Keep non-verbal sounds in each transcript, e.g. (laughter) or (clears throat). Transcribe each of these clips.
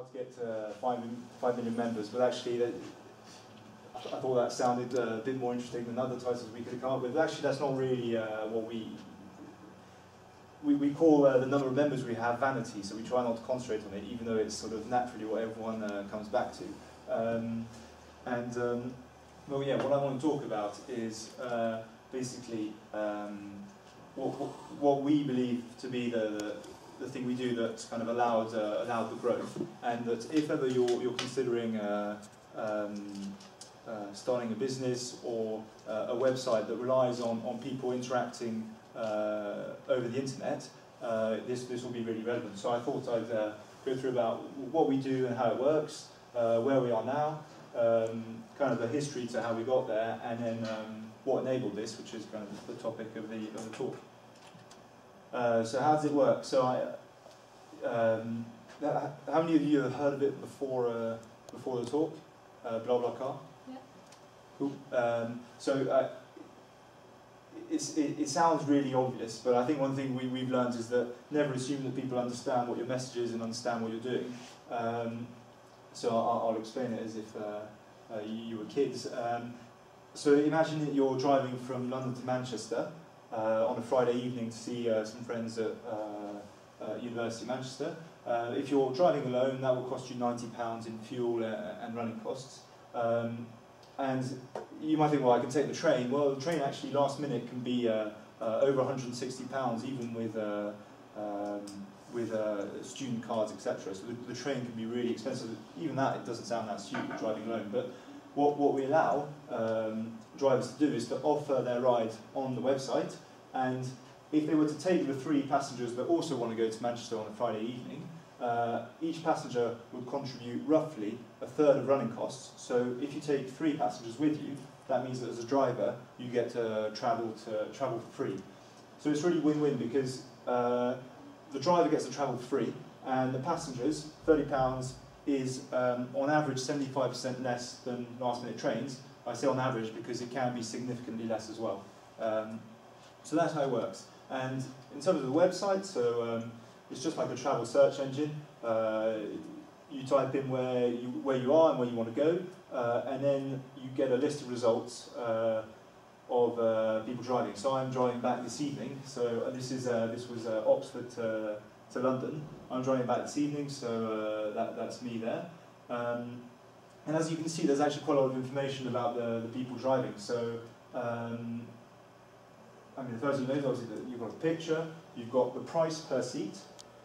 how to get five, five million members, but actually, I thought that sounded uh, a bit more interesting than other titles we could have come up with. But actually, that's not really uh, what we we, we call uh, the number of members we have vanity, so we try not to concentrate on it, even though it's sort of naturally what everyone uh, comes back to. Um, and um, well, yeah, what I want to talk about is uh, basically um, what, what, what we believe to be the, the, the thing we do that kind of allowed uh, allowed the growth, and that if ever you're you're considering uh, um, uh, starting a business or uh, a website that relies on on people interacting uh, over the internet, uh, this this will be really relevant. So I thought I'd go through about what we do and how it works, where we are now, um, kind of the history to how we got there, and then um, what enabled this, which is kind of the topic of the of the talk. Uh, so how does it work? So I, um, how many of you have heard of it before uh, before the talk? Uh, BlaBlaCar. Yeah. Cool. Um, so uh, it, it sounds really obvious, but I think one thing we, we've learned is that never assume that people understand what your message is and understand what you're doing. Um, so I'll, I'll explain it as if uh, you, you were kids. Um, so imagine that you're driving from London to Manchester on a Friday evening to see uh, some friends at uh, uh, University of Manchester. Uh, if you're driving alone, that will cost you £90 in fuel uh, and running costs. Um, and you might think, well, I can take the train. Well, the train actually last minute can be uh, uh, over £160 even with, uh, um, with uh, student cards, etc. So the, the train can be really expensive. Even that, it doesn't sound that stupid driving alone. But what, what we allow um, drivers to do is to offer their ride on the website. And if they were to take the three passengers that also want to go to Manchester on a Friday evening, uh, each passenger would contribute roughly a third of running costs. So if you take three passengers with you, that means that as a driver, you get to travel to travel for free. So it's really win-win because uh, the driver gets to travel free, and the passengers, thirty pounds, is um, on average seventy-five percent less than last-minute trains. I say on average because it can be significantly less as well. Um, so that's how it works. And in terms of the website, so um, it's just like a travel search engine. Uh, you type in where you, where you are and where you want to go, uh, and then you get a list of results uh, of uh, people driving. So I'm driving back this evening. So uh, this is uh, this was Oxford to, to London. I'm driving back this evening, so uh, that, that's me there. Um, and as you can see, there's actually quite a lot of information about the, the people driving. So um, I mean, the first thing you know is obviously that you've got a picture, you've got the price per seat,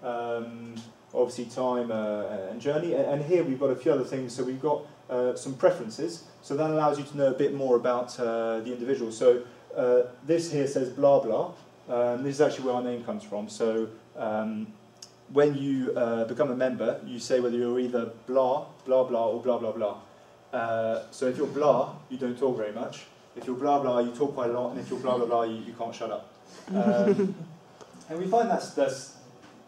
um, obviously time uh, and journey, and, and here we've got a few other things. So we've got uh, some preferences, so that allows you to know a bit more about uh, the individual. So uh, this here says blah blah. Um, this is actually where our name comes from. So um, when you uh, become a member, you say whether you're either blah blah blah or blah blah blah. Uh, so if you're blah, you don't talk very much. If you're blah blah, you talk quite a lot, and if you're blah blah blah, you, you can't shut up. (laughs) Um, and we find that's that's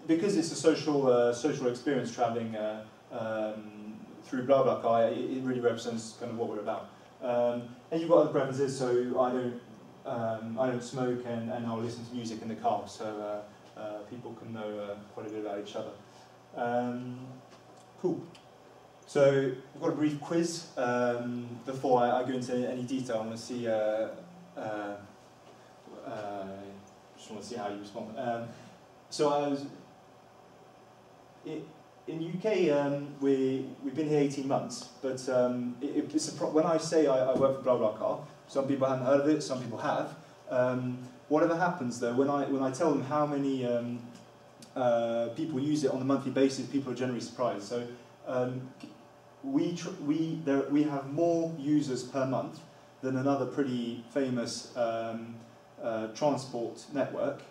because it's a social uh, social experience traveling uh, um, through BlaBlaCar. It, it really represents kind of what we're about. Um, and you've got other preferences. So I don't um, I don't smoke, and, and I'll listen to music in the car. So uh, people can know uh, quite a bit about each other. Um, cool. So we've got a brief quiz. Um, before I, I go into any detail, I want to see. Uh, uh, uh, just want to see how you respond. Um, so I was. i in UK, um, we we've been here 18 months, but um, it, it's a pro- when I say I, I work for BlaBlaCar, some people haven't heard of it, some people have. Um, whatever happens though, when I when I tell them how many um, uh, people use it on a monthly basis, people are generally surprised. So um, we tr- we there we have more users per month than another pretty famous um, uh, transport network.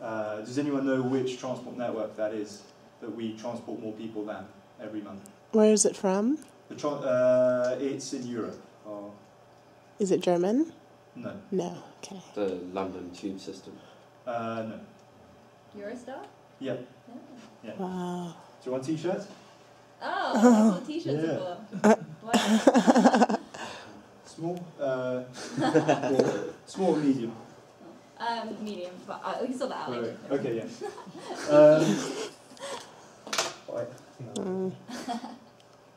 Uh, does anyone know which transport network that is that we transport more people than every month? Where is it from? The uh, it's in Europe. Oh, Is it German? No, No. Okay. The London tube system. uh, no. Eurostar? Yeah. Yeah. Yeah. Wow. Do you want t-shirts? Oh, that's (laughs) what t-shirts Yeah. are for. (laughs) Small, uh, (laughs) or small, medium. Um, medium, but uh, we can sort that out Right, later. right. Okay, yeah. Um, right. Mm.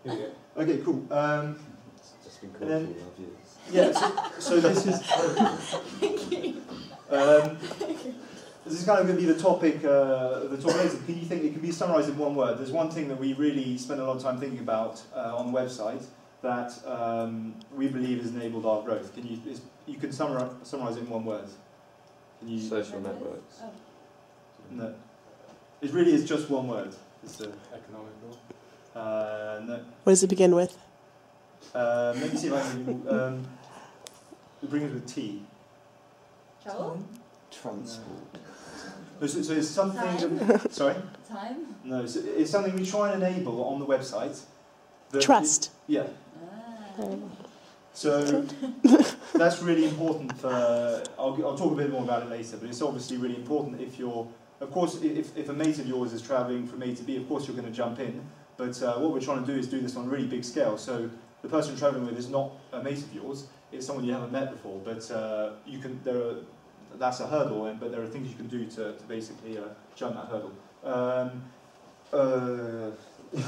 Here we go. Okay, cool. Um, It's just been cool then- for our viewers. Yeah, so, so (laughs) this is Thank you. um, this is kind of going to be the topic. Uh, the topic later. Can you think it can be summarised in one word? There's one thing that we really spend a lot of time thinking about uh, on the website that um, we believe has enabled our growth. Can you is, you can summarise summarise it in one word? Can you? Social networks. Oh. No. It really is just one word. It's a, Economic uh, no. What does it begin with? Uh, let me see if I can. Um, it brings with T. Travel? Transport. No, So, so it's something. Time? That, sorry. Time? No, so it's something we try and enable on the website. that Trust. yeah. Ah. So (laughs) that's really important for. I'll, I'll talk a bit more about it later, but it's obviously really important if you're. Of course, if, if a mate of yours is travelling from A to B, of course you're going to jump in. But uh, what we're trying to do is do this on a really big scale. So the person you're travelling with is not a mate of yours; it's someone you haven't met before. But uh, you can. There are. That's a hurdle, and but there are things you can do to, to basically uh, jump that hurdle. Um, uh, (laughs)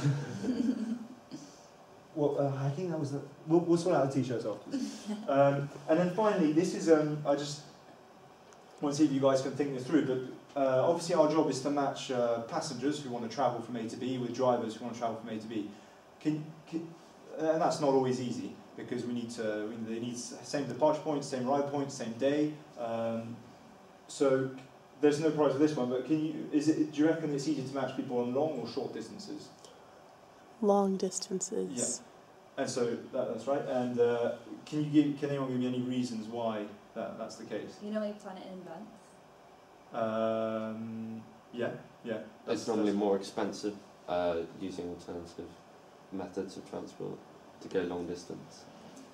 well, uh, I think that was the. We'll, we'll sort out the t-shirts afterwards. um, and then finally, this is. Um, I just want to see if you guys can think this through. But uh, obviously, our job is to match uh, passengers who want to travel from A to B with drivers who want to travel from A to B. Can, can, and that's not always easy because we need to. We, they need same departure point, same ride point, same day. Um, so there's no prize for this one. But can you? Is it? Do you reckon it's easier to match people on long or short distances? Long distances. Yes. And so that, that's right. And uh, can you give? Can anyone give me any reasons why that, that's the case? You know we plan it in advance. Um, yeah, yeah. It's normally more expensive uh, using alternative methods of transport to go long distance,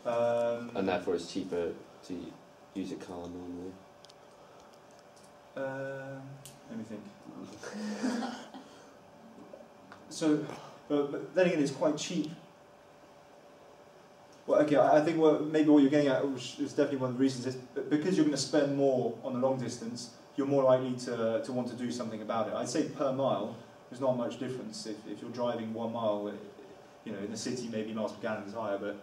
Um, and therefore it's cheaper to use a car normally. um, let me think. (laughs) So, but, but then again, it's quite cheap. Well, okay, I I think what, maybe what you're getting at, which is definitely one of the reasons, is because you're going to spend more on the long distance, you're more likely to, to want to do something about it. I'd say per mile, there's not much difference. If, if you're driving one mile, you know, in the city, maybe miles per gallon is higher, but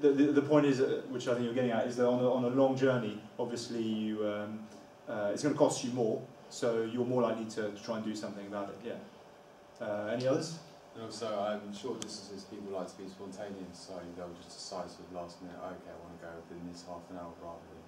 the, the, the point is, uh, which I think you're getting at, is that on a, on a long journey, obviously you, um, uh, it's going to cost you more, so you're more likely to, to try and do something about it, yeah. Uh, any others? And also, um, short distances, people like to be spontaneous, so they'll just decide sort of last minute, okay, I want to go within this half an hour rather than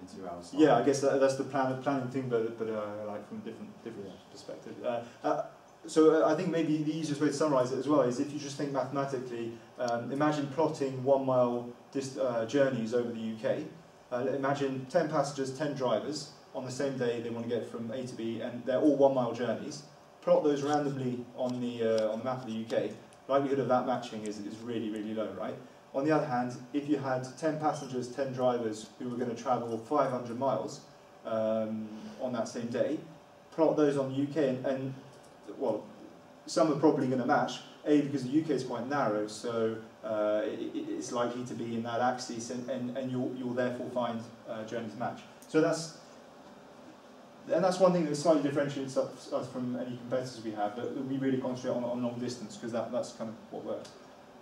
in two hours. time." Yeah, I guess that, that's the plan, planning thing, but, but uh, like from a different, different perspective. Uh, uh, so uh, I think maybe the easiest way to summarise it as well is if you just think mathematically, um, imagine plotting one mile uh, journeys over the UK. Uh, imagine 10 passengers, 10 drivers on the same day they want to get from A to B and they're all one mile journeys. Plot those randomly on the, uh, on the map of the UK. Likelihood of that matching is, is really, really low, right? On the other hand, if you had 10 passengers, 10 drivers who were going to travel 500 miles um, on that same day, plot those on the UK, and, and well, some are probably going to match. A, because the UK is quite narrow, so uh, it, it- it's likely to be in that axis, and, and, and you'll, you'll therefore find uh, journeys match. So that's and that's one thing that slightly differentiates us, us from any competitors we have, that we really concentrate on, on long distance, because that, that's kind of what works.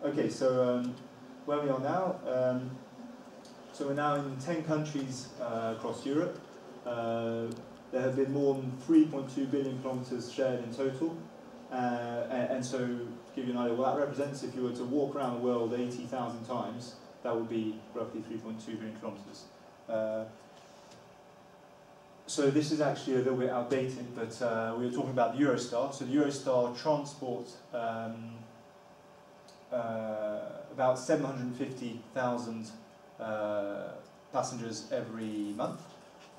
Okay, so um, where we are now, um, so we're now in 10 countries uh, across Europe. There have been more than 3.2 billion kilometres shared in total. Uh, and, and so, to give you an idea, what that represents, if you were to walk around the world 80,000 times, that would be roughly 3.2 billion kilometres. Uh, so this is actually a little bit outdated, but uh, we were talking about the Eurostar. So the Eurostar transport um, uh, about 750,000 uh, passengers every month.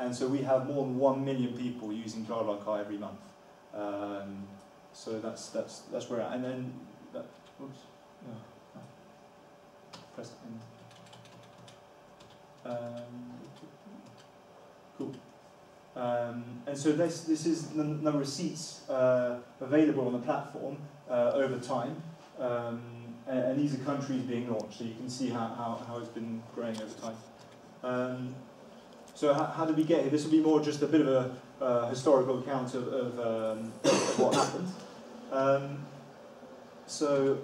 And so we have more than 1 million people using BlaBlaCar every month. Um, so that's, that's, that's where. And then, that, oops, no. press in. Um, cool. Um, and so this, this is the number of seats uh, available on the platform uh, over time. Um, and, and these are countries being launched, so you can see how, how, how it's been growing over time. So how, how did we get here? This will be more just a bit of a uh, historical account of, of, um, of what happened. Um, so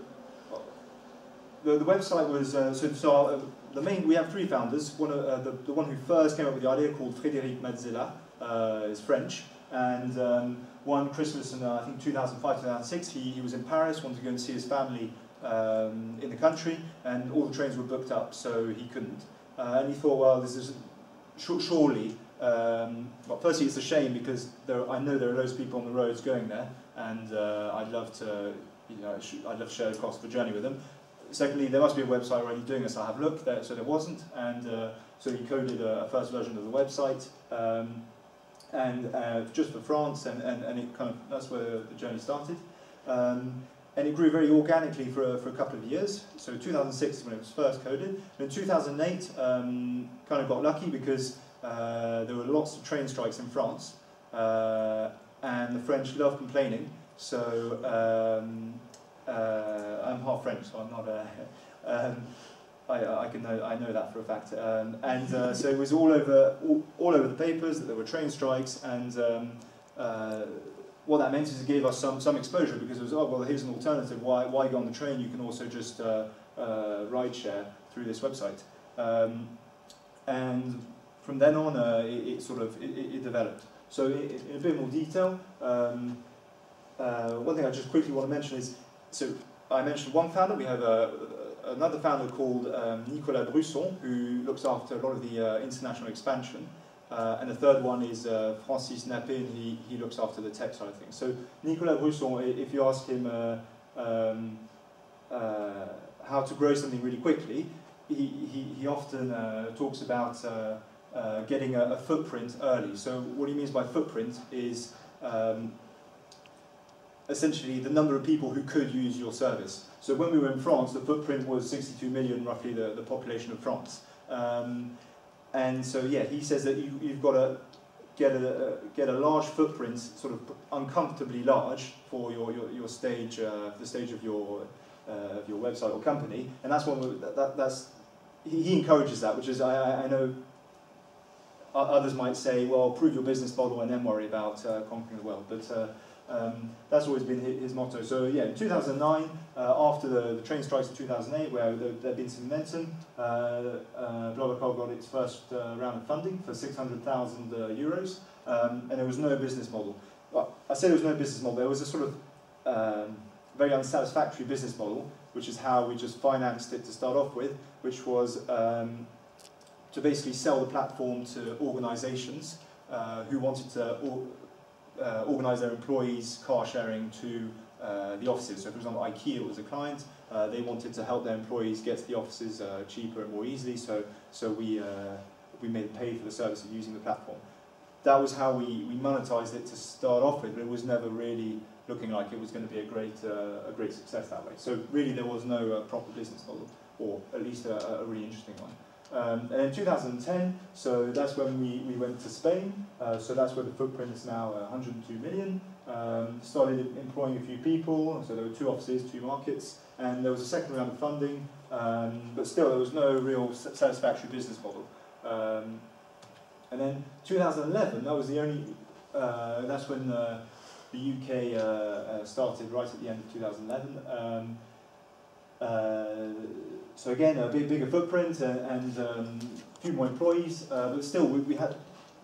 the, the website was uh, so, so the main we have three founders. One uh, the, the one who first came up with the idea called Frédéric Mazzella uh, is French, and um, one Christmas in uh, I think 2005 2006 he, he was in Paris wanted to go and see his family um, in the country, and all the trains were booked up, so he couldn't. Uh, and he thought, well, this is surely. Um, well, firstly, it's a shame because there, I know there are loads of people on the roads going there, and uh, I'd love to, you know, I'd love to share the cost of the journey with them. Secondly, there must be a website already doing this. I have looked there, so there wasn't, and uh, so he coded a, a first version of the website, um, and uh, just for France, and, and, and it kind of that's where the journey started. Um, and it grew very organically for a, for a couple of years. So 2006 is when it was first coded. And in 2008, um, kind of got lucky because uh, there were lots of train strikes in France, uh, and the French love complaining. So um, uh, I'm half French, so I'm not a. (laughs) Um, I, I can know I know that for a fact, um, and uh, so it was all over all, all over the papers that there were train strikes, and um, uh, what that meant is it gave us some some exposure because it was oh well here's an alternative. Why why go on the train? You can also just uh, uh, ride share through this website, um, and from then on uh, it, it sort of it, it developed. So in a bit more detail, um, uh, one thing I just quickly want to mention is so I mentioned one founder. We have a, another founder called um, Nicolas Brusson who looks after a lot of the uh, international expansion. Uh, and the third one is uh, Francis Nappez, he, he looks after the tech side of things. So Nicolas Brusson, if you ask him uh, um, uh, how to grow something really quickly, he, he, he often uh, talks about uh, getting a, a footprint early. So what he means by footprint is um, essentially the number of people who could use your service. So when we were in France, the footprint was 62 million, roughly the, the population of France. Um, and so, yeah, he says that you, you've got to get a, get a large footprint, sort of uncomfortably large for your, your, your stage, uh, the stage of your, uh, of your website or company. And that's one, that, that, that's, he, he encourages that, which is, I, I, I know others might say, well, prove your business model and then worry about uh, conquering the world. But uh, um, that's always been his, his motto. So yeah, in 2009, uh, after the, the train strikes in 2008, where there had been some momentum, uh, uh, got its first uh, round of funding for 600,000 uh, euros, um, and there was no business model. Well, I say there was no business model. There was a sort of um, very unsatisfactory business model, which is how we just financed it to start off with, which was um, to basically sell the platform to organisations uh, who wanted to uh, organise their employees' car sharing to uh, the offices. So, for example, IKEA was a client. Uh, they wanted to help their employees get to the offices uh, cheaper and more easily. So, so we uh, we made pay for the service of using the platform. That was how we, we monetized it to start off with, but it was never really looking like it was going to be a great uh, a great success that way. So really, there was no proper business model, or at least a, a really interesting one. Um, and in 2010, so that's when we, we went to Spain. Uh, so that's where the footprint is now uh, 102 million. Um, started employing a few people. So there were two offices, two markets, and there was a second round of funding. Um, but still, there was no real satisfactory business model. Um, and then 2011, that was the only. Uh, that's when uh, the UK uh, uh, started right at the end of 2011. Um, so again, a bit bigger footprint and, um, a few more employees, uh, but still we, we had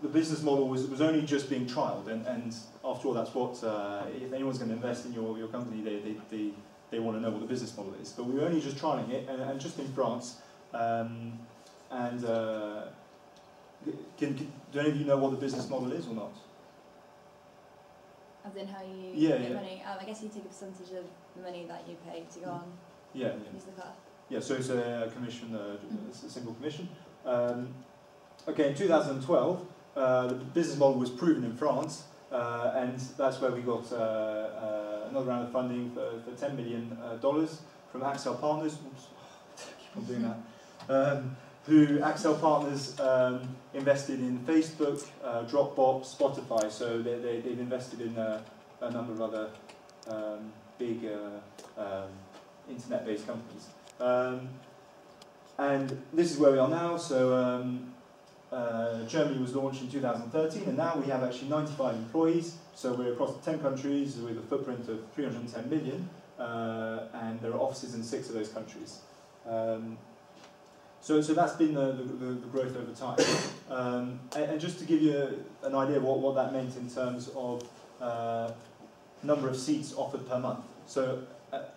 the business model was, was only just being trialed, and, and after all, that's what uh, if anyone's going to invest in your, your company, they, they, they, they want to know what the business model is. But we were only just trialing it, and, and just in France. Um, and uh, can, can, do any of you know what the business model is or not? As in how you Yeah, get yeah. money. Um, I guess you take a percentage of the money that you pay to go on Yeah, yeah. use the car. Yeah, so it's a commission, uh, it's a single commission. Um, okay, in 2012, uh, the business model was proven in France, uh, and that's where we got uh, uh, another round of funding for, for $10 million from Accel Partners. Oops, (laughs) keep on doing that. Um, who Accel Partners um, invested in Facebook, Dropbox, Spotify. So they, they, they've invested in uh, a number of other um, big um, internet-based companies. Um, and this is where we are now. So um, uh, Germany was launched in 2013, and now we have actually 95 employees. So we're across 10 countries with a footprint of 310 million, uh, and there are offices in six of those countries. Um, so, so that's been the, the, the, growth over time. Um, and, and just to give you an idea what, what that meant in terms of uh, number of seats offered per month. So,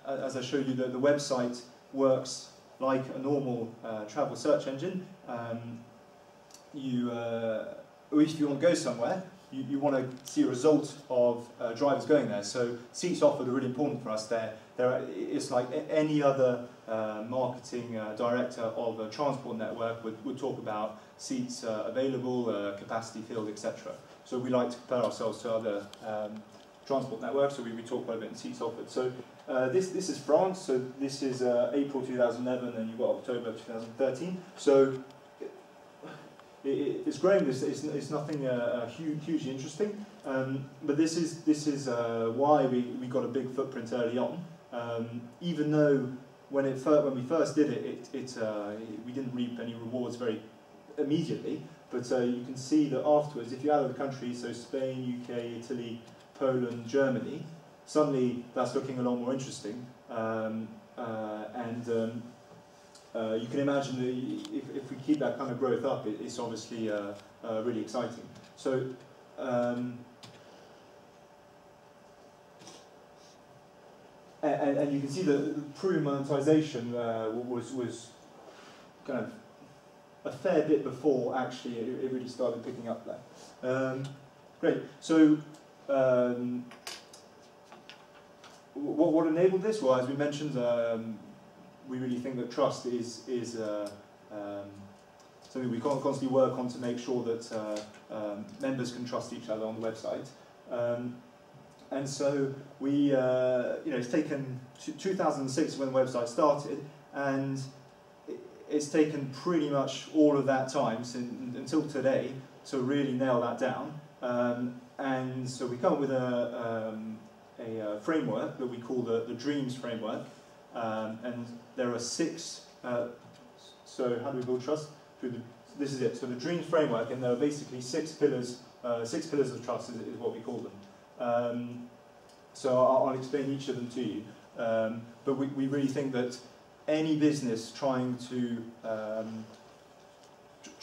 as I showed you, the, the website works like a normal uh, travel search engine. Um, you, uh, if you want to go somewhere, you, you want to see a result of uh, drivers going there. So seats offered are really important for us there. there are, it's like any other uh, marketing uh, director of a transport network would, would talk about seats uh, available, capacity filled, etc. So we like to compare ourselves to other um, transport networks, so we, we talk quite a bit in seats offered. So uh, this, this is France, so this is uh, April 2011 and you've got October 2013. So it, it, it's growing, it's, it's, it's nothing uh, huge, hugely interesting, um, but this is, this is uh, why we, we got a big footprint early on. Um, even though when, it when we first did it, it, it, uh, we didn't reap any rewards very immediately, but uh, you can see that afterwards, if you add other countries, so Spain, UK, Italy, Poland, Germany, suddenly that's looking a lot more interesting. Um, uh, and um, uh, you can imagine if, if we keep that kind of growth up, it, it's obviously uh, uh, really exciting. So, um, and, and you can see that pre-monetization uh, was, was kind of a fair bit before actually it, it really started picking up there. Um, great. So, um, what, what enabled this? Well, as we mentioned, um, we really think that trust is, is uh, um, something we constantly work on to make sure that uh, um, members can trust each other on the website. Um, and so we, uh, you know, it's taken 2006 when the website started, and it's taken pretty much all of that time sin- until today to really nail that down. Um, and so we come up with a, um, a uh, framework that we call the, the Dreams framework. Um, and there are six, uh, so how do we build trust? Through the, this is it, so the Dreams framework, and there are basically six pillars, uh, six pillars of trust is, is what we call them. Um, so I'll, I'll explain each of them to you. Um, but we, we really think that any business trying to um,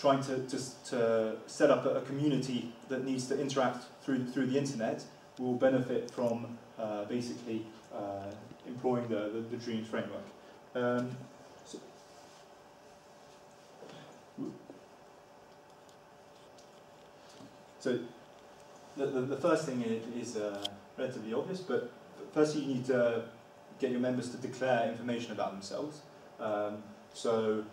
trying to, to, to set up a, community that needs to interact through through the internet will benefit from uh, basically uh, employing the, the, the Dreams framework. Um, so, so the, the, the first thing is uh, relatively obvious, but firstly you need to get your members to declare information about themselves. Um, so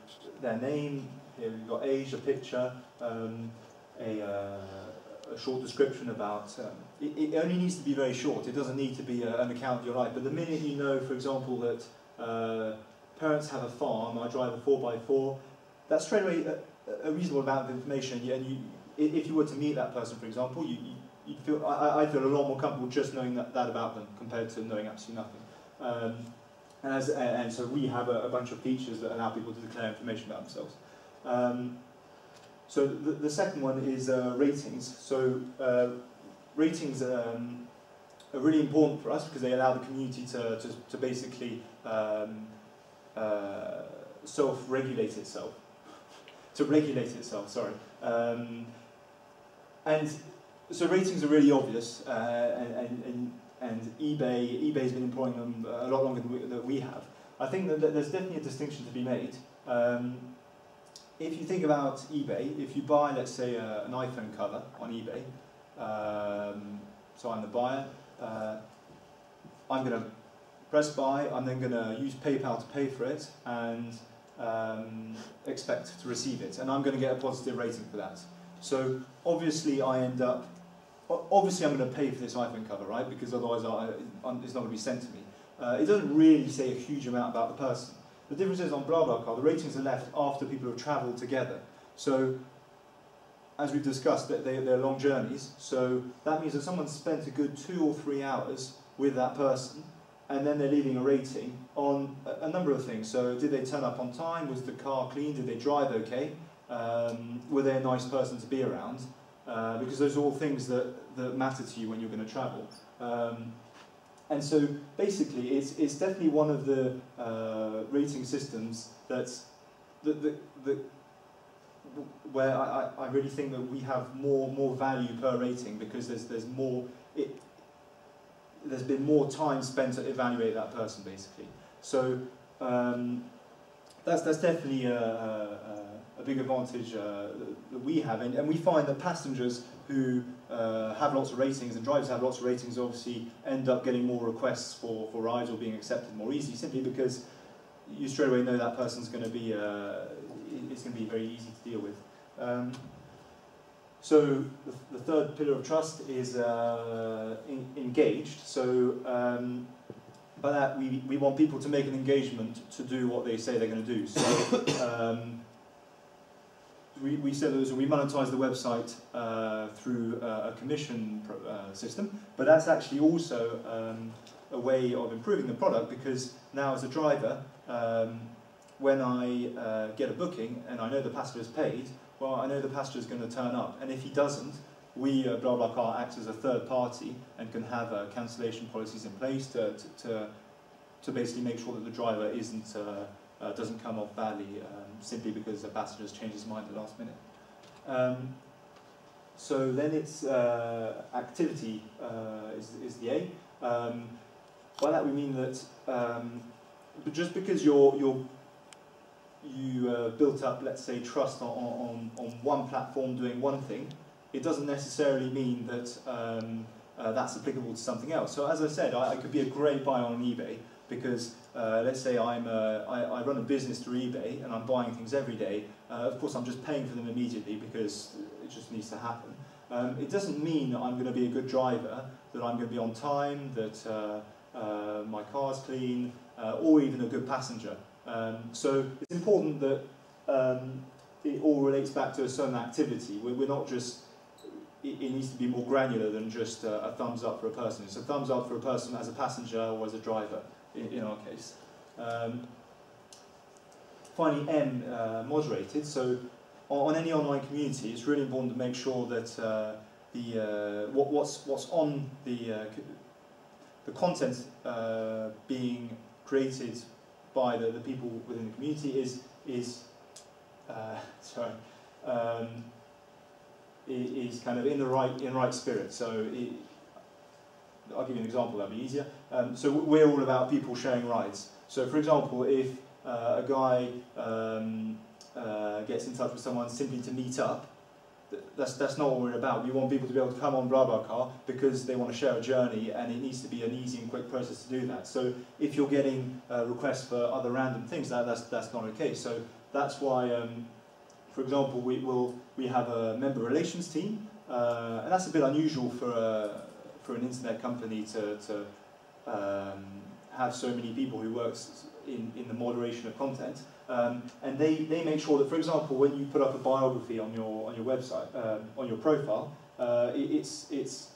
their name, here we've got age, a picture, um, a, uh, a short description about. Um, it, it only needs to be very short. It doesn't need to be a, an account of your life. But the minute you know, for example, that uh, parents have a farm, I drive a four x four, that's straight away a, a reasonable amount of information. And you, if you were to meet that person, for example, you, you you'd feel I, I feel a lot more comfortable just knowing that, that about them compared to knowing absolutely nothing. Um, and, as, and and so we have a, a bunch of features that allow people to declare information about themselves. Um, so the, the second one is uh, ratings. So uh, ratings um, are really important for us because they allow the community to, to, to basically um, uh, self-regulate itself. To regulate itself, sorry. Um, and so ratings are really obvious, uh, and, and, and, eBay, eBay's been employing them a lot longer than we, that we have. I think that there's definitely a distinction to be made. Um, if you think about eBay, if you buy, let's say, an iPhone cover on eBay, um, so I'm the buyer, uh, I'm going to press buy, I'm then going to use PayPal to pay for it, and um, expect to receive it, and I'm going to get a positive rating for that. So obviously, I end up. Obviously, I'm going to pay for this iPhone cover, right? Because otherwise, I, it's not going to be sent to me. Uh, it doesn't really say a huge amount about the person. The difference is on BlaBlaCar, the ratings are left after people have travelled together. So, as we've discussed, they, they're long journeys. So that means that someone's spent a good two or three hours with that person, and then they're leaving a rating on a, a number of things. So, did they turn up on time? Was the car clean? Did they drive okay? Um, were they a nice person to be around? Uh, because those are all things that, that matter to you when you're going to travel. Um, and so basically, it's, it's definitely one of the uh, rating systems that's that, that, that where I, I really think that we have more more value per rating because there's there's more it there's been more time spent to evaluate that person basically. So um, that's that's definitely a, a, a big advantage uh, that we have, and, and we find that passengers who uh, have lots of ratings and drivers have lots of ratings obviously end up getting more requests for, for rides or being accepted more easily simply because you straight away know that person's going to be uh, it's going to be very easy to deal with. Um, so the, the third pillar of trust is uh, in, engaged. So um, by that we, we want people to make an engagement to do what they say they're going to do. So (coughs) um, we, we said we monetize the website uh, through uh, a commission uh, system, but that's actually also um, a way of improving the product because now as a driver, um, when I uh, get a booking and I know the passenger is paid, well, I know the passenger is going to turn up, and if he doesn't, we, uh, BlaBlaCar, acts as a third party and can have uh, cancellation policies in place to, to, to, to basically make sure that the driver isn't uh, doesn't come off badly simply because the passenger has changed his mind at the last minute. Um, so then it's uh, activity uh, is, is the A. Um, by that we mean that um, just because you're, you're you uh, built up, let's say, trust on, on, on one platform doing one thing, it doesn't necessarily mean that um, uh, that's applicable to something else. So as I said, I, I could be a great buy on eBay because uh, let's say I'm a, I, I run a business through eBay and I'm buying things every day. Uh, of course, I'm just paying for them immediately because it just needs to happen. Um, it doesn't mean that I'm going to be a good driver, that I'm going to be on time, that uh, uh, my car's clean, uh, or even a good passenger. Um, so it's important that um, it all relates back to a certain activity. We're, we're not just, it, needs to be more granular than just a thumbs up for a person. It's a thumbs up for a person as a passenger or as a driver in, in our case. Um, finally, M, uh, moderated. So on, on, any online community, it's really important to make sure that uh, the uh, what, what's what's on the uh, the content uh, being created by the, the people within the community is is (laughs) sorry um, is kind of in the right in the right spirit. So it, I'll give you an example, that'll be easier. Um, so we're all about people sharing rides. So for example, if uh, a guy um, uh, gets in touch with someone simply to meet up, that's, that's not what we're about. We want people to be able to come on BlaBlaCar because they want to share a journey and it needs to be an easy and quick process to do that. So if you're getting uh, requests for other random things, that, that's, that's not okay. So that's why, um, for example, we, will, we have a member relations team uh, and that's a bit unusual for a, for an internet company to, to um, have so many people who works in, in the moderation of content. Um, and they, they make sure that, for example, when you put up a biography on your, on your website, um, on your profile, uh, it, it's, it's,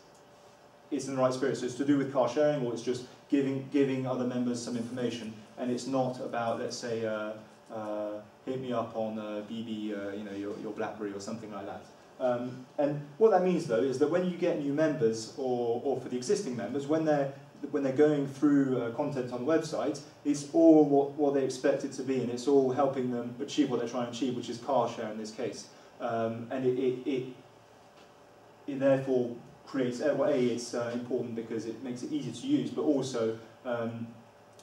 it's in the right spirit. So it's to do with car sharing or it's just giving, giving other members some information. And it's not about, let's say, uh, uh, hit me up on BB, uh, you know, your, your BlackBerry or something like that. Um, and what that means, though, is that when you get new members, or, or for the existing members, when they're when they're going through uh, content on the website, it's all what, what they expect it to be, and it's all helping them achieve what they're trying to achieve, which is car share in this case. Um, and it, it, it, it, therefore creates, uh, well, A, it's uh, important because it makes it easier to use, but also um,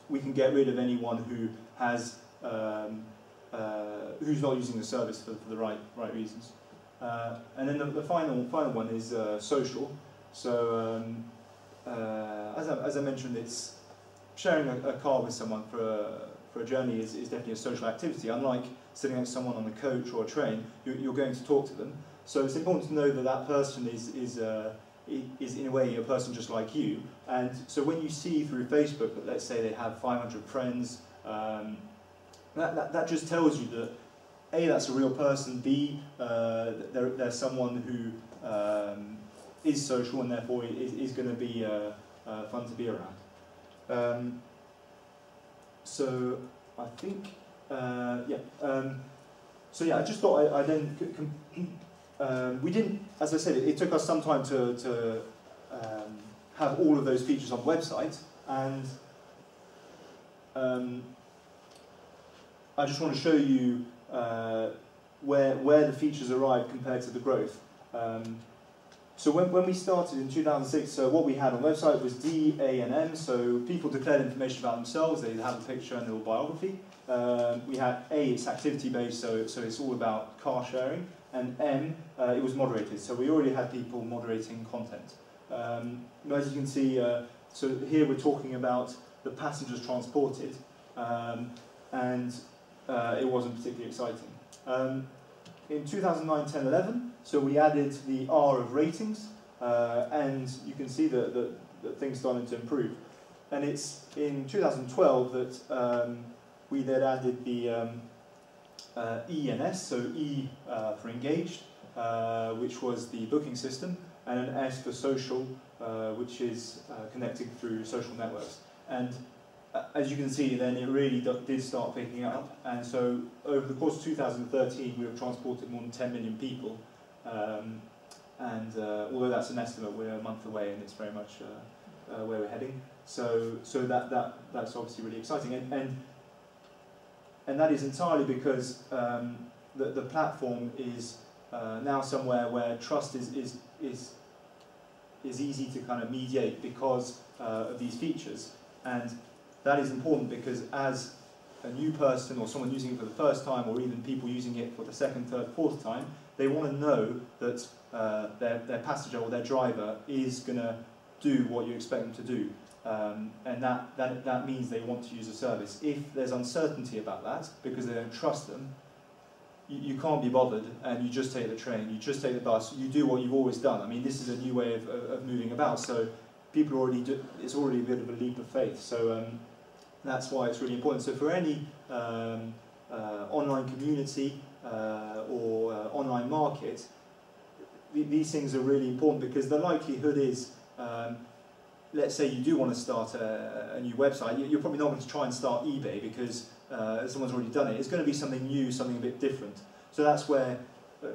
we can get rid of anyone who has um, uh, who's not using the service for, for the right, right reasons. Uh, and then the, the, final final one is uh, social. So um, uh, as, I, as I mentioned, it's sharing a, a car with someone for a, for a journey is, is definitely a social activity. Unlike sitting next to someone on a coach or a train, you're, you're going to talk to them. So it's important to know that that person is, is, uh, is in a way a person just like you. And so when you see through Facebook that let's say they have 500 friends, um, that, that, that just tells you that a, that's a real person, B, uh, they're, they're someone who um, is social and therefore is, is going to be uh, uh, fun to be around. Um, so I think, uh, yeah, um, so yeah, I just thought I, I then (clears throat) um, we didn't, as I said, it, it took us some time to, to um, have all of those features on website, and um, I just want to show you where where the features arrived compared to the growth. Um, so when, when we started in 2006, so what we had on the website was D, A, and M. So people declared information about themselves. They have a picture and a little biography. Um, we had A, it's activity based, so, so it's all about car sharing. And M, uh, it was moderated. So we already had people moderating content. Um, as you can see, uh, so here we're talking about the passengers transported, um, and uh, it wasn't particularly exciting. Um, in 2009, 10, 11, so we added the R of ratings, uh, and you can see that, that, that things started to improve. And it's in 2012 that um, we then added the um, uh, E and S, so E uh, for engaged, uh, which was the booking system, and an S for social, uh, which is connected through social networks. And as you can see, then it really did start picking up. And so over the course of 2013, we have transported more than 10 million people. Um, and uh, although that's an estimate, we're a month away, and it's very much uh, uh, where we're heading. So, so that, that that's obviously really exciting, and and, and that is entirely because um, the the platform is uh, now somewhere where trust is is is is easy to kind of mediate because uh, of these features, and that is important because as a new person or someone using it for the first time, or even people using it for the second, third, fourth time, they want to know that uh, their, their passenger or their driver is going to do what you expect them to do. Um, and that, that, that means they want to use a service. If there's uncertainty about that, because they don't trust them, you, you can't be bothered and you just take the train, you just take the bus, you do what you've always done. I mean, this is a new way of, of, moving about, so people already do, it's already a bit of a leap of faith. So um, that's why it's really important. So for any um, uh, online community uh, or uh, online market, th- these things are really important because the likelihood is, um, let's say you do want to start a, a new website, you- you're probably not going to try and start eBay because uh, someone's already done it. It's going to be something new, something a bit different. So that's where uh,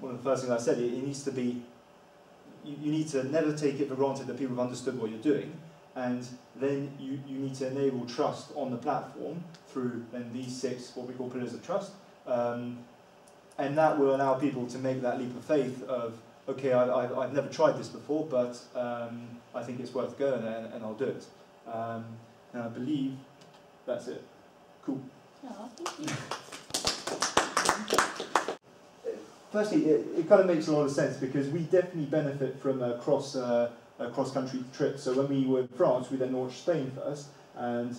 one of the first things I said, it, it needs to be, you, you need to never take it for granted that people have understood what you're doing. And then you, you need to enable trust on the platform through then these six, what we call pillars of trust. Um, and that will allow people to make that leap of faith of, okay, I, I, I've never tried this before, but um, I think it's worth going and, and I'll do it. Um, and I believe that's it. Cool. Thank you. Firstly, it, it kind of makes a lot of sense because we definitely benefit from a cross uh, a cross country trip. So when we were in France, we then launched Spain first, and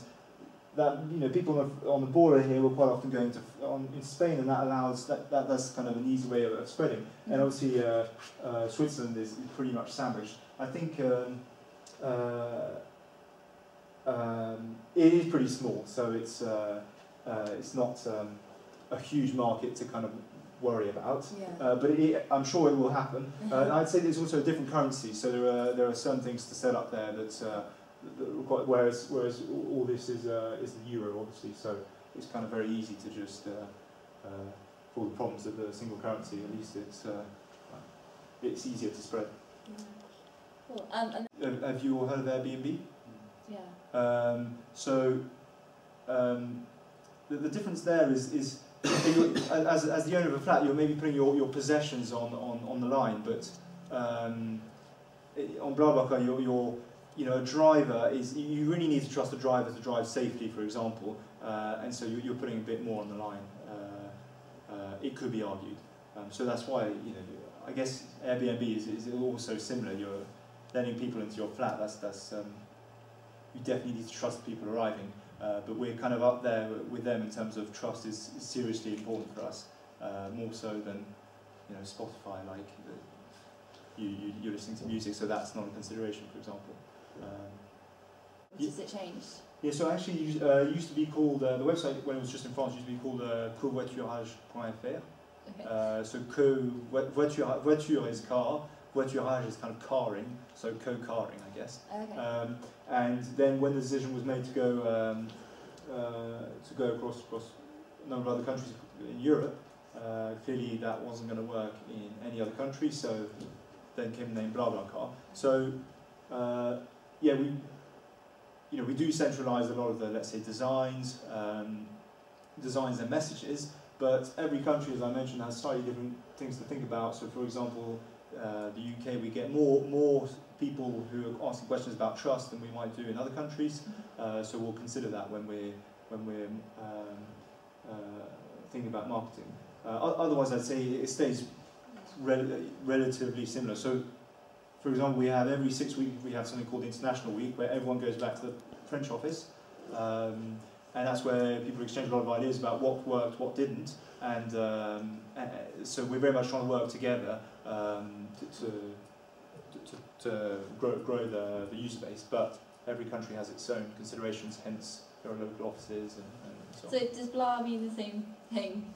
that you know people on the, on the border here were quite often going to on, in Spain, and that allows that, that that's kind of an easy way of, spreading. And obviously, uh, uh, Switzerland is, is pretty much sandwiched. I think. Um, uh, um, it is pretty small, so it's uh, uh, it's not um, a huge market to kind of worry about. Yeah. Uh, but it, I'm sure it will happen. Uh, I'd say there's also a different currency, so there are there are certain things to set up there that, uh, that require, whereas whereas all this is uh, is the euro obviously, so it's kind of very easy to just uh, uh, for all the problems of the single currency. At least it's uh, it's easier to spread. Yeah. Cool. Um, and Have you all heard of Airbnb? yeah. Um, so um, the, the difference there is, is as, as the owner of a flat, you're maybe putting your, your possessions on, on, on the line, but um, on BlaBlaCar, your, your, you know, a driver is, you- really need to trust the driver to drive safely, for example, uh, and so you're, you're putting a bit more on the line. Uh, uh, it could be argued. Um, so that's why, you know, I guess Airbnb is, is also similar. You're letting people into your flat. That's, that's um, you definitely need to trust people arriving. Uh, but we're kind of up there with them in terms of trust is, is seriously important for us, uh, more so than you know Spotify. Like the, you, you you're listening to music, so that's not a consideration, for example. Um, Has it changed? yeah, so actually, it used- uh, used to be called uh, the website when it was just in France used to be called uh, covoiturage.fr. Okay. Uh, so co vo- voiture, voiture is car, voiturage is kind of carring, so co-carring, I guess. okay. Um, and then when the decision was made to go um, uh, to go across across a number of other countries in Europe, Uh, clearly, that wasn't going to work in any other country, so then came the name BlaBlaCar. So, uh, yeah, we, you know, we do centralise a lot of the, let's say, designs, um, designs and messages, but every country, as I mentioned, has slightly different things to think about. So, for example, uh, the UK, we get more more people who are asking questions about trust than we might do in other countries. Uh, so we'll consider that when we're when we're um, uh, thinking about marketing. Uh, otherwise, I'd say it stays rel- relatively similar. So, for example, we have every six weeks we have something called International Week, where everyone goes back to the French office, um, and that's where people exchange a lot of ideas about what worked, what didn't, and um, so we're very much trying to work together um, to, to, to, to grow, grow the, the user base. But every country has its own considerations, hence there are local offices and, and so on. So does blah mean the same thing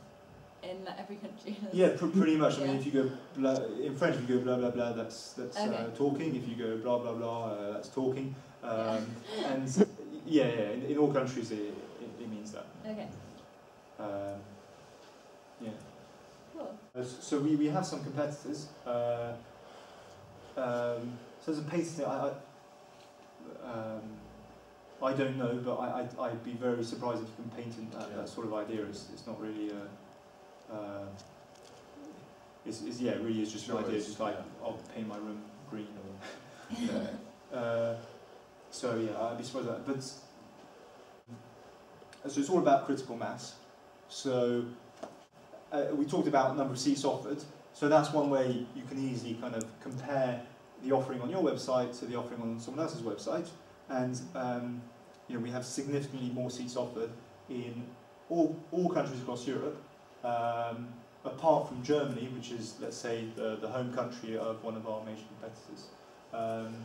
in like, every country? (laughs) Yeah, pr- pretty much. I mean, if you go blah, in French, if you go blah blah blah, that's that's uh, talking. If you go blah blah blah, uh, that's talking. (laughs) Yeah. Um, and yeah, yeah, in, in all countries it, it, it means that. Okay, Um, yeah. Uh, So we, we have some competitors. Uh, um, so as a patenting, I, I, um, I don't know, but I, I'd, I'd be very surprised if you can patent that, Yeah. that sort of idea. It's, it's not really a, uh, it's, it's, yeah, it really is just an idea. Just like, yeah. I'll paint my room green or, (laughs) yeah. uh, so yeah, I'd be surprised at that. But, so it's all about critical mass. So uh, we talked about number of seats offered. So that's one way you can easily kind of compare the offering on your website to the offering on someone else's website. And um, you know, we have significantly more seats offered in all, all countries across Europe, um, apart from Germany, which is, let's say, the, the home country of one of our major competitors. Um,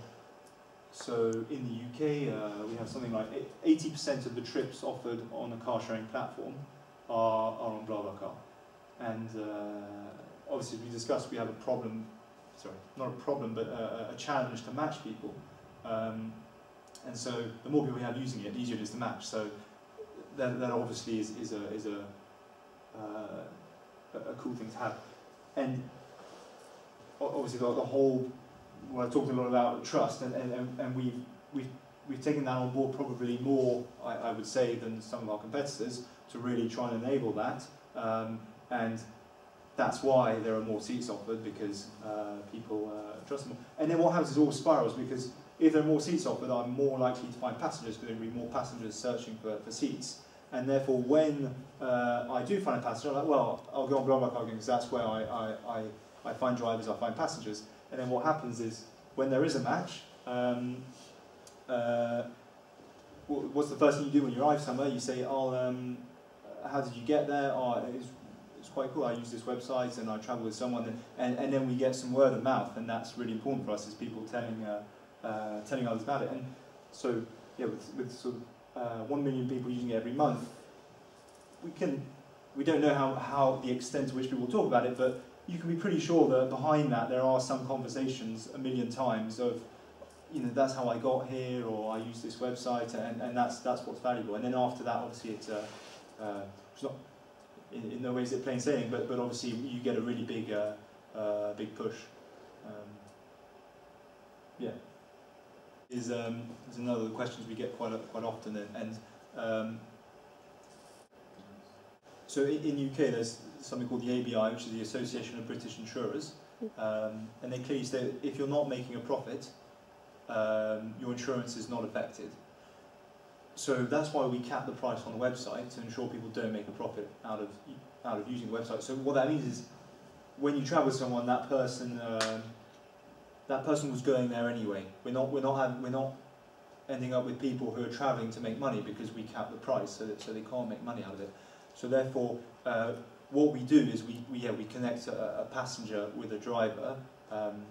so in the UK, uh, we have something like 80% of the trips offered on a car sharing platform are, are on BlaBlaCar. And uh, obviously, we discussed, we have a problem, sorry, not a problem, but a, a challenge to match people. Um, and so the more people we have using it, the easier it is to match. So that, that obviously is, is a, is a, uh, a cool thing to have. And obviously the, the whole, well, I talked a lot about trust, and, and, and- and we've, we've, we've taken that on board probably more, I, I would say, than some of our competitors to really try and enable that. Um, and that's why there are more seats offered because uh, people uh, trust them. more. And then what happens is all spirals because if there are more seats offered, I'm more likely to find passengers because there will be more passengers searching for, for seats. And therefore, when uh, I do find a passenger, I'm like, well, I'll go on BlaBlaCar because that's where I, I, I, I find drivers, I find passengers. And then what happens is when there is a match, um, uh, what's the first thing you do when you arrive somewhere? You say, oh, um, how did you get there? Oh, quite cool. I use this website and I travel with someone, and, and, and then we get some word of mouth, and that's really important for us. Is people telling uh, uh, telling others about it, and so yeah, with, with sort of uh, one million people using it every month, we can we don't know how, how the extent to which people talk about it, but you can be pretty sure that behind that there are some conversations a million times of you know that's how I got here or I use this website and, and that's that's what's valuable and then after that obviously it's uh, uh, it's not in, in no way is it plain sailing but but obviously you get a really big uh, uh, big push. Um, yeah. Is um, is another of the questions we get quite quite often and, and um, so in, UK there's something called the ABI which is the Association of British Insurers. Um, and they clearly say if you're not making a profit um, your insurance is not affected. So that's why we cap the price on the website to ensure people don't make a profit out of out of using the website. So what that means is, when you travel with someone, that person um, that person was going there anyway. We're not we're not having, we're not ending up with people who are travelling to make money because we cap the price, so that, so they can't make money out of it. So therefore, uh, what we do is we, we yeah we connect a, a passenger with a driver. Um,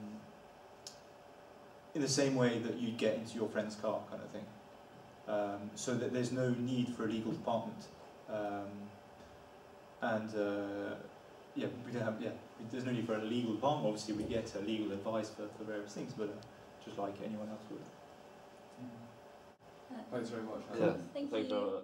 in the same way that you'd get into your friend's car, kind of thing. Um, so that there's no need for a legal department. Um, and uh, yeah, we don't have yeah. There's no need for a legal department. Obviously, we get uh, legal advice for, for various things, but uh, just like anyone else would. Thanks very much. Yeah. Thank Thank you you. very much.